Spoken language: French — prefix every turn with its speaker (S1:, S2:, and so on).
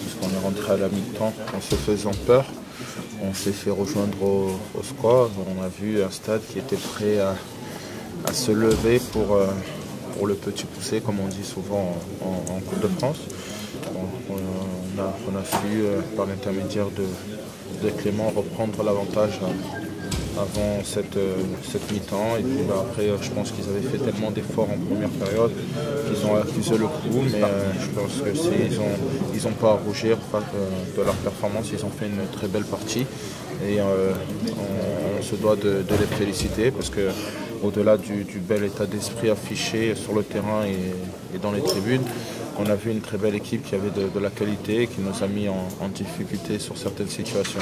S1: puisqu'on est rentré à la mi-temps en se faisant peur. On s'est fait rejoindre au, score. On a vu un stade qui était prêt à, se lever pour, euh, pour le petit poussé, comme on dit souvent en, Coupe de France. on, a, su, euh, par l'intermédiaire de, de, Clément, reprendre l'avantage avant cette, euh, cette mi-temps. Et puis bah, après, je pense qu'ils avaient fait tellement d'efforts en première période qu'ils ont accusé le coup. Mais euh, je pense que ils n'ont ils ont pas à rougir euh, de leur performance. Ils ont fait une très belle partie. Et on, se doit de, les féliciter parce que au-delà du, bel état d'esprit affiché sur le terrain et, dans les tribunes, on a vu une très belle équipe qui avait de, la qualité qui nous a mis en difficulté sur certaines situations.